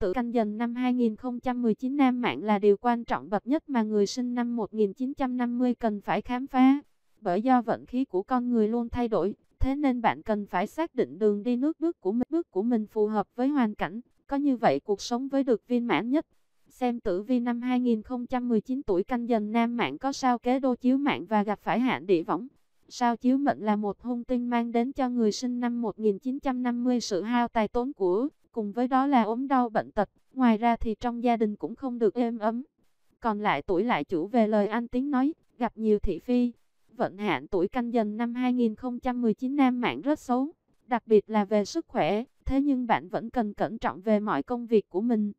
Tử canh dần năm 2019 nam mạng là điều quan trọng bậc nhất mà người sinh năm 1950 cần phải khám phá. Bởi do vận khí của con người luôn thay đổi, thế nên bạn cần phải xác định đường đi nước bước của mình, bước của mình phù hợp với hoàn cảnh, có như vậy cuộc sống với được viên mãn nhất. Xem tử vi năm 2019 tuổi canh dần nam mạng có sao kế đô chiếu mạng và gặp phải hạn địa võng. Sao chiếu mệnh là một hung tinh mang đến cho người sinh năm 1950 sự hao tài tốn của, cùng với đó là ốm đau bệnh tật, ngoài ra thì trong gia đình cũng không được êm ấm. Còn lại tuổi lại chủ về lời anh tiếng nói, gặp nhiều thị phi. Vận hạn tuổi canh dần năm 2019 nam mạng rất xấu, đặc biệt là về sức khỏe, thế nhưng bạn vẫn cần cẩn trọng về mọi công việc của mình.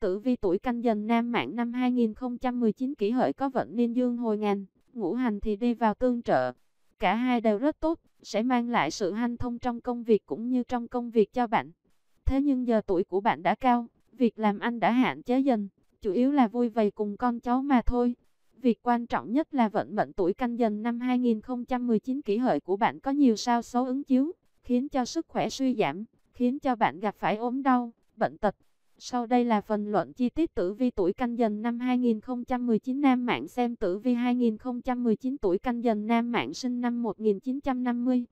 Tử vi tuổi canh dần nam mạng năm 2019 kỷ hợi có vận niên dương hồi ngàn, ngũ hành thì đi vào tương trợ. Cả hai đều rất tốt, sẽ mang lại sự hanh thông trong công việc cũng như trong công việc cho bạn. Thế nhưng giờ tuổi của bạn đã cao, việc làm anh đã hạn chế dần, chủ yếu là vui vầy cùng con cháu mà thôi. Việc quan trọng nhất là vận mệnh tuổi canh dần năm 2019 kỷ hợi của bạn có nhiều sao xấu ứng chiếu, khiến cho sức khỏe suy giảm, khiến cho bạn gặp phải ốm đau, bệnh tật. Sau đây là phần luận chi tiết tử vi tuổi canh dần năm 2019 nam mạng xem tử vi 2019 tuổi canh dần nam mạng sinh năm 1950.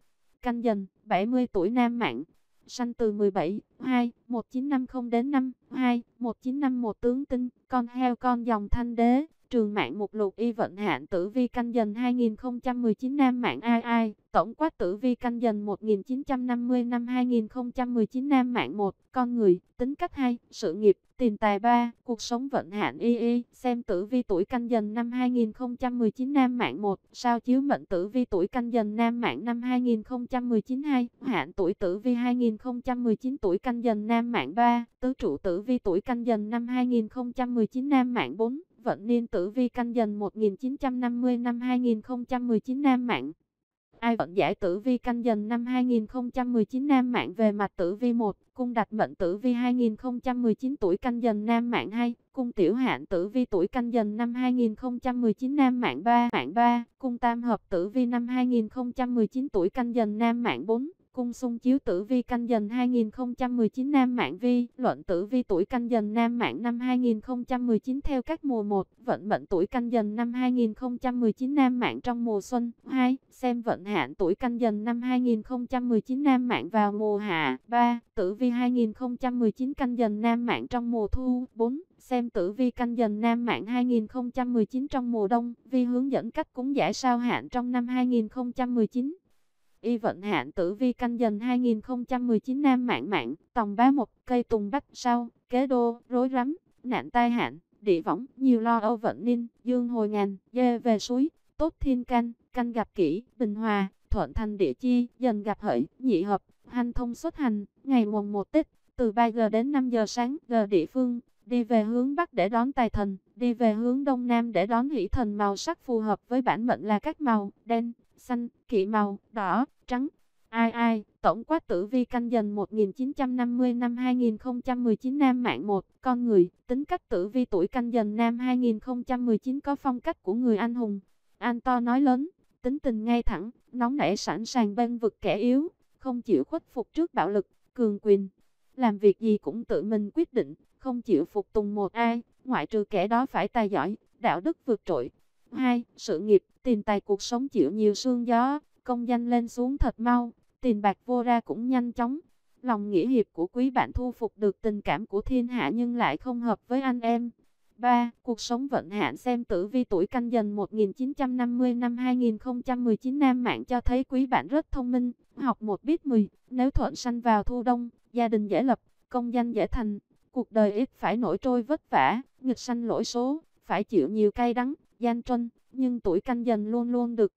Canh dần, 70 tuổi nam mạng, sanh từ 17, 2, 1950 đến 5, 2, 1951 tướng tinh, con heo con dòng thanh đế. Trường mạng mục lục y vận hạn tử vi canh dần 2019 nam mạng ai ai, tổng quát tử vi canh dần 1950 năm 2019 nam mạng 1, con người, tính cách 2, sự nghiệp, tiền tài 3, cuộc sống vận hạn y y, xem tử vi tuổi canh dần năm 2019 nam mạng 1, sao chiếu mệnh tử vi tuổi canh dần nam mạng năm 2019 2, hạn tuổi tử vi 2019 tuổi canh dần nam mạng 3, tứ trụ tử vi tuổi canh dần năm 2019 nam mạng 4, vẫn niên tử vi canh dần 1950 năm 2019 nam mạng. Ai vẫn giải tử vi canh dần năm 2019 nam mạng về mặt tử vi 1, cung đặt mệnh tử vi 2019 tuổi canh dần nam mạng 2, cung tiểu hạn tử vi tuổi canh dần năm 2019 nam mạng 3, mạng 3, cung tam hợp tử vi năm 2019 tuổi canh dần nam mạng 4, cung xung chiếu tử vi canh dần 2019 nam mạng vi, luận tử vi tuổi canh dần nam mạng năm 2019 theo các mùa 1, vận mệnh tuổi canh dần năm 2019 nam mạng trong mùa xuân, 2, xem vận hạn tuổi canh dần năm 2019 nam mạng vào mùa hạ, 3, tử vi 2019 canh dần nam mạng trong mùa thu, 4, xem tử vi canh dần nam mạng 2019 trong mùa đông, vi hướng dẫn cách cúng giải sao hạn trong năm 2019. Y vận hạn tử vi canh dần 2019 nam mạng mạng, tòng bá một, cây tùng bách sau, kế đô, rối rắm, nạn tai hạn, địa võng, nhiều lo âu vận ninh, dương hồi ngàn, dê về suối, tốt thiên canh, canh gặp kỹ, bình hòa, thuận thành địa chi, dần gặp hợi, nhị hợp, hành thông xuất hành, ngày mùng 1 Tết, từ 3 giờ đến 5 giờ sáng, giờ địa phương, đi về hướng Bắc để đón tài thần, đi về hướng Đông Nam để đón hỷ thần màu sắc phù hợp với bản mệnh là các màu, đen, xanh, kỵ màu, đỏ, trắng. Ai ai, tổng quát tử vi canh dần 1950 năm 2019 nam mạng 1, con người, tính cách tử vi tuổi canh dần nam 2019 có phong cách của người anh hùng. an to nói lớn, tính tình ngay thẳng, nóng nảy sẵn sàng bên vực kẻ yếu, không chịu khuất phục trước bạo lực, cường quyền. Làm việc gì cũng tự mình quyết định, không chịu phục tùng một ai, ngoại trừ kẻ đó phải tài giỏi, đạo đức vượt trội. 2. Sự nghiệp, tiền tài cuộc sống chịu nhiều sương gió, công danh lên xuống thật mau, tiền bạc vô ra cũng nhanh chóng. Lòng nghĩa hiệp của quý bạn thu phục được tình cảm của thiên hạ nhưng lại không hợp với anh em. 3. Cuộc sống vận hạn xem tử vi tuổi canh dần 1950 năm 2019 Nam Mạng cho thấy quý bạn rất thông minh, học một biết 10, nếu thuận sanh vào thu đông, gia đình dễ lập, công danh dễ thành, cuộc đời ít phải nổi trôi vất vả, nghịch sanh lỗi số, phải chịu nhiều cay đắng, gian truân, nhưng tuổi canh dần luôn luôn được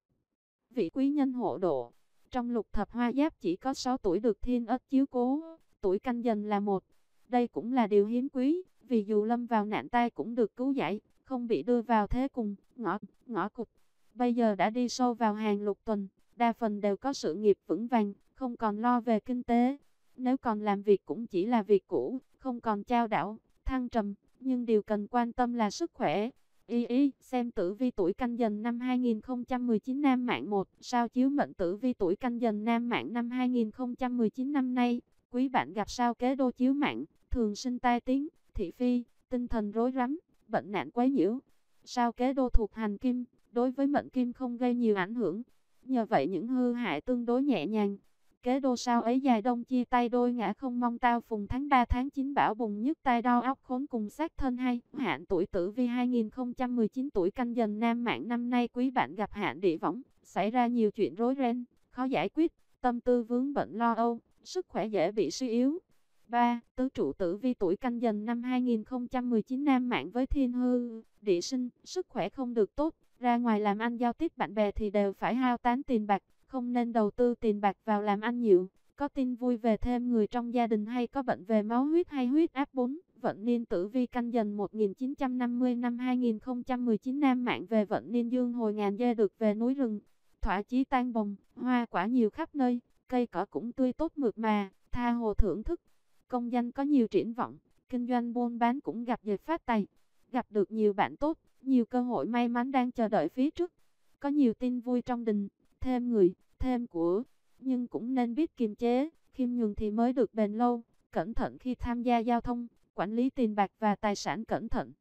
vị quý nhân hộ độ. Trong lục thập hoa giáp chỉ có 6 tuổi được thiên ất chiếu cố, tuổi canh dần là một. Đây cũng là điều hiếm quý, vì dù lâm vào nạn tai cũng được cứu giải, không bị đưa vào thế cùng, ngõ, ngõ cụt. Bây giờ đã đi sâu vào hàng lục tuần, đa phần đều có sự nghiệp vững vàng, không còn lo về kinh tế. Nếu còn làm việc cũng chỉ là việc cũ, không còn trao đảo, thăng trầm, nhưng điều cần quan tâm là sức khỏe. Y y, xem tử vi tuổi canh dần năm 2019 nam mạng 1, sao chiếu mệnh tử vi tuổi canh dần nam mạng năm 2019 năm nay, quý bạn gặp sao kế đô chiếu mạng, thường sinh tai tiếng, thị phi, tinh thần rối rắm, bệnh nạn quấy nhiễu. Sao kế đô thuộc hành kim, đối với mệnh kim không gây nhiều ảnh hưởng. Nhờ vậy những hư hại tương đối nhẹ nhàng. Kế đô sao ấy dài đông chia tay đôi ngã không mong tao phùng tháng 3 tháng 9 bão bùng nhất tai đau óc khốn cùng sát thân hay. Hạn tuổi tử vi 2019 tuổi canh dần nam mạng năm nay quý bạn gặp hạn địa võng, xảy ra nhiều chuyện rối ren, khó giải quyết, tâm tư vướng bệnh lo âu, sức khỏe dễ bị suy yếu. 3. Tứ trụ tử vi tuổi canh dần năm 2019 nam mạng với thiên hư, địa sinh, sức khỏe không được tốt, ra ngoài làm ăn giao tiếp bạn bè thì đều phải hao tán tiền bạc, không nên đầu tư tiền bạc vào làm ăn nhiều. Có tin vui về thêm người trong gia đình hay có bệnh về máu huyết hay huyết áp 4. Vận niên tử vi canh dần 1950 năm 2019 nam mạng về vận niên dương hồi ngàn dê được về núi rừng. Thỏa chí tan bồng, hoa quả nhiều khắp nơi, cây cỏ cũng tươi tốt mượt mà, tha hồ thưởng thức. Công danh có nhiều triển vọng, kinh doanh buôn bán cũng gặp dịp phát tài, gặp được nhiều bạn tốt, nhiều cơ hội may mắn đang chờ đợi phía trước. Có nhiều tin vui trong đình, thêm người, thêm của, nhưng cũng nên biết kiềm chế, khiêm nhường thì mới được bền lâu, cẩn thận khi tham gia giao thông, quản lý tiền bạc và tài sản cẩn thận.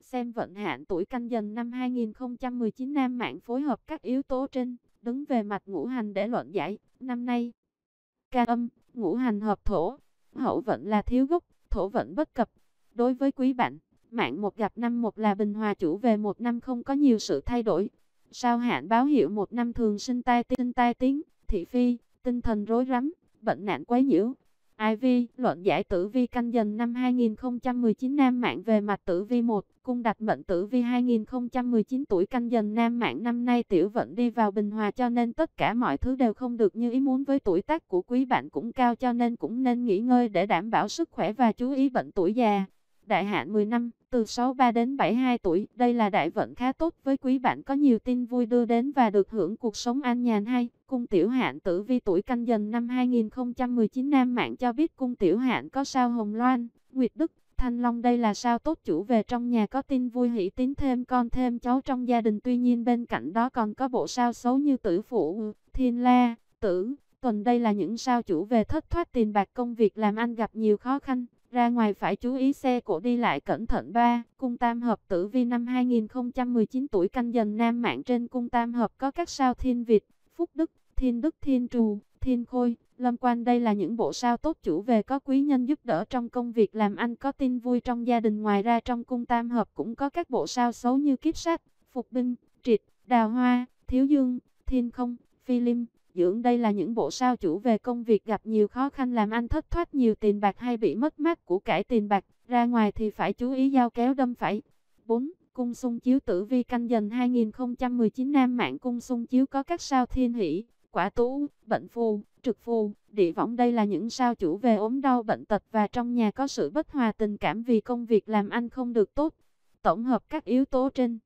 Xem vận hạn tuổi canh dần năm 2019 Nam mạng phối hợp các yếu tố trên, đứng về mặt ngũ hành để luận giải, năm nay. Ca âm, ngũ hành hợp thổ, hậu vận là thiếu gốc, thổ vận bất cập. Đối với quý bạn, mạng một gặp năm một là bình hòa chủ về một năm không có nhiều sự thay đổi. Sao hạn báo hiệu một năm thường sinh tai tinh tai tiếng, thị phi, tinh thần rối rắm, bệnh nạn quấy nhiễu. IV, luận giải tử vi canh dần năm 2019 nam mạng về mặt tử vi 1, cung đặt mệnh tử vi 2019 tuổi canh dần nam mạng năm nay tiểu vận đi vào bình hòa cho nên tất cả mọi thứ đều không được như ý muốn với tuổi tác của quý bạn cũng cao cho nên cũng nên nghỉ ngơi để đảm bảo sức khỏe và chú ý bệnh tuổi già. Đại hạn 10 năm, từ 63 đến 72 tuổi, đây là đại vận khá tốt với quý bạn có nhiều tin vui đưa đến và được hưởng cuộc sống an nhàn hay. Cung tiểu hạn tử vi tuổi canh dần năm 2019 Nam Mạng cho biết cung tiểu hạn có sao Hồng Loan, Nguyệt Đức, Thanh Long đây là sao tốt chủ về trong nhà có tin vui hỷ tín thêm con thêm cháu trong gia đình tuy nhiên bên cạnh đó còn có bộ sao xấu như tử phụ, thiên la, tử, tuần đây là những sao chủ về thất thoát tiền bạc công việc làm ăn gặp nhiều khó khăn. Ra ngoài phải chú ý xe cổ đi lại cẩn thận ba. Cung tam hợp tử vi năm 2019 tuổi canh dần nam mạng trên cung tam hợp có các sao thiên Việt, Phúc Đức, Thiên Đức Thiên Trù, Thiên Khôi, Lâm Quan đây là những bộ sao tốt chủ về có quý nhân giúp đỡ trong công việc làm ăn có tin vui trong gia đình. Ngoài ra trong cung tam hợp cũng có các bộ sao xấu như kiếp sát, Phục Binh, Triệt, Đào Hoa, Thiếu Dương, Thiên Không, Phi Lim, dưỡng đây là những bộ sao chủ về công việc gặp nhiều khó khăn làm ăn thất thoát nhiều tiền bạc hay bị mất mát của cải tiền bạc, ra ngoài thì phải chú ý dao kéo đâm phải. 4. Cung sung chiếu tử vi canh dần 2019 Nam mạng cung sung chiếu có các sao thiên hỷ, quả tú, bệnh phù, trực phù, địa võng đây là những sao chủ về ốm đau bệnh tật và trong nhà có sự bất hòa tình cảm vì công việc làm ăn không được tốt. Tổng hợp các yếu tố trên.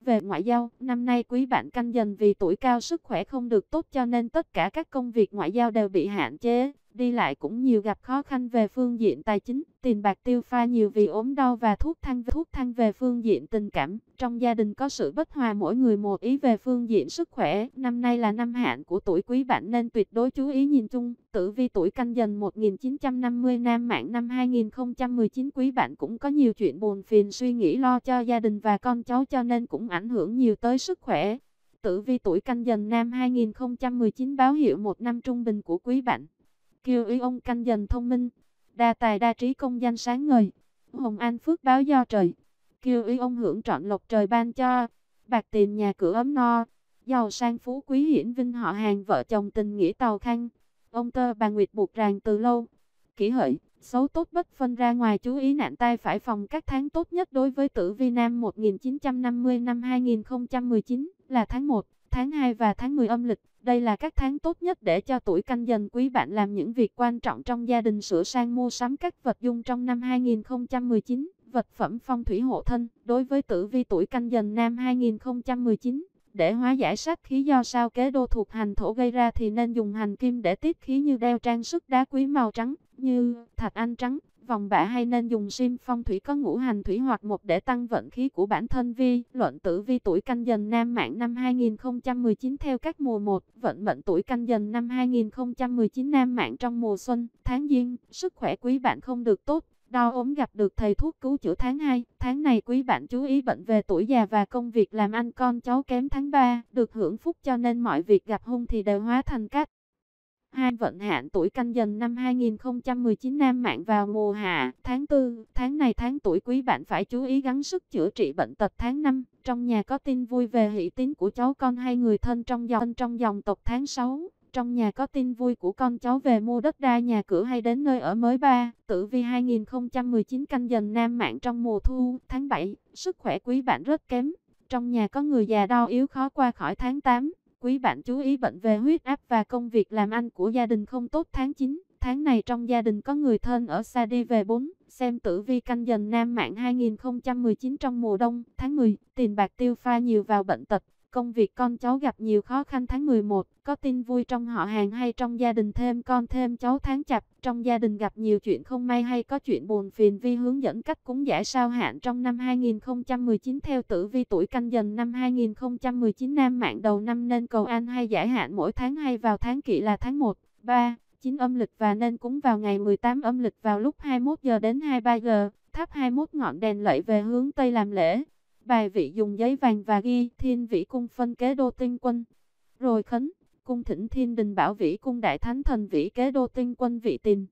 Về ngoại giao, năm nay quý bạn canh dần vì tuổi cao sức khỏe không được tốt cho nên tất cả các công việc ngoại giao đều bị hạn chế. Đi lại cũng nhiều gặp khó khăn về phương diện tài chính, tiền bạc tiêu pha nhiều vì ốm đau và thuốc thang thuốc thang về phương diện tình cảm. Trong gia đình có sự bất hòa mỗi người một ý về phương diện sức khỏe. Năm nay là năm hạn của tuổi quý bạn nên tuyệt đối chú ý nhìn chung. Tử vi tuổi canh dần 1950 nam mạng năm 2019 quý bạn cũng có nhiều chuyện buồn phiền suy nghĩ lo cho gia đình và con cháu cho nên cũng ảnh hưởng nhiều tới sức khỏe. Tử vi tuổi canh dần nam 2019 báo hiệu một năm trung bình của quý bạn kiêu ý ông canh dần thông minh, đa tài đa trí công danh sáng ngời. Hồng An phước báo do trời, kiêu ý ông hưởng trọn lộc trời ban cho, bạc tiền nhà cửa ấm no, giàu sang phú quý hiển vinh họ hàng vợ chồng tình nghĩa tàu khăn. Ông tơ bà Nguyệt buộc ràng từ lâu, kỹ hợi, xấu tốt bất phân ra ngoài chú ý nạn tai phải phòng các tháng tốt nhất đối với tử vi nam 1950 năm 2019 là tháng 1, tháng 2 và tháng 10 âm lịch. Đây là các tháng tốt nhất để cho tuổi canh dần quý bạn làm những việc quan trọng trong gia đình sửa sang mua sắm các vật dụng trong năm 2019, vật phẩm phong thủy hộ thân. Đối với tử vi tuổi canh dần nam 2019, để hóa giải sát khí do sao kế đô thuộc hành thổ gây ra thì nên dùng hành kim để tiết khí như đeo trang sức đá quý màu trắng, như thạch anh trắng, vòng bả hay nên dùng sim phong thủy có ngũ hành thủy hoặc một để tăng vận khí của bản thân vi. Luận tử vi tuổi canh dần nam mạng năm 2019 theo các mùa 1, vận mệnh tuổi canh dần năm 2019 nam mạng trong mùa xuân, tháng giêng, sức khỏe quý bạn không được tốt. Đau ốm gặp được thầy thuốc cứu chữa tháng 2, tháng này quý bạn chú ý bệnh về tuổi già và công việc làm ăn con cháu kém tháng 3, được hưởng phúc cho nên mọi việc gặp hung thì đều hóa thành cát. Hai vận hạn tuổi canh dần năm 2019 nam mạng vào mùa hạ, tháng 4, tháng này tháng tuổi quý bạn phải chú ý gắng sức chữa trị bệnh tật tháng 5, trong nhà có tin vui về hỷ tín của cháu con hay người thân trong dòng trong dòng tộc tháng 6. Trong nhà có tin vui của con cháu về mua đất đai nhà cửa hay đến nơi ở mới ba. Tử vi 2019 canh dần nam mạng trong mùa thu, tháng 7, sức khỏe quý bạn rất kém. Trong nhà có người già đau yếu khó qua khỏi tháng 8. Quý bạn chú ý bệnh về huyết áp và công việc làm ăn của gia đình không tốt tháng 9. Tháng này trong gia đình có người thân ở xa đi về 4. Xem tử vi canh dần nam mạng 2019 trong mùa đông, tháng 10, tiền bạc tiêu pha nhiều vào bệnh tật. Công việc con cháu gặp nhiều khó khăn tháng 11, có tin vui trong họ hàng hay trong gia đình thêm con thêm cháu tháng chạp, trong gia đình gặp nhiều chuyện không may hay có chuyện buồn phiền vi hướng dẫn cách cúng giải sao hạn trong năm 2019 theo tử vi tuổi canh dần năm 2019 nam mạng đầu năm nên cầu an hay giải hạn mỗi tháng hay vào tháng kỷ là tháng 1, 3, 9 âm lịch và nên cúng vào ngày 18 âm lịch vào lúc 21 giờ đến 23 giờ, thắp 21 ngọn đèn lạy về hướng Tây làm lễ. Bài vị dùng giấy vàng và ghi thiên vĩ cung phân kế đô tinh quân. Rồi khấn, cung thỉnh thiên đình bảo vĩ cung đại thánh thần vĩ kế đô tinh quân vị tình.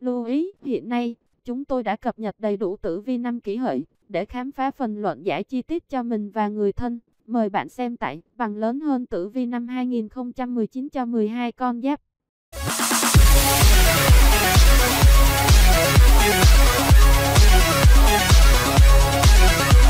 Lưu ý, hiện nay, chúng tôi đã cập nhật đầy đủ tử vi năm kỷ hợi, để khám phá phần luận giải chi tiết cho mình và người thân. Mời bạn xem tại bằng lớn hơn tử vi năm 2019 cho 12 con giáp. We'll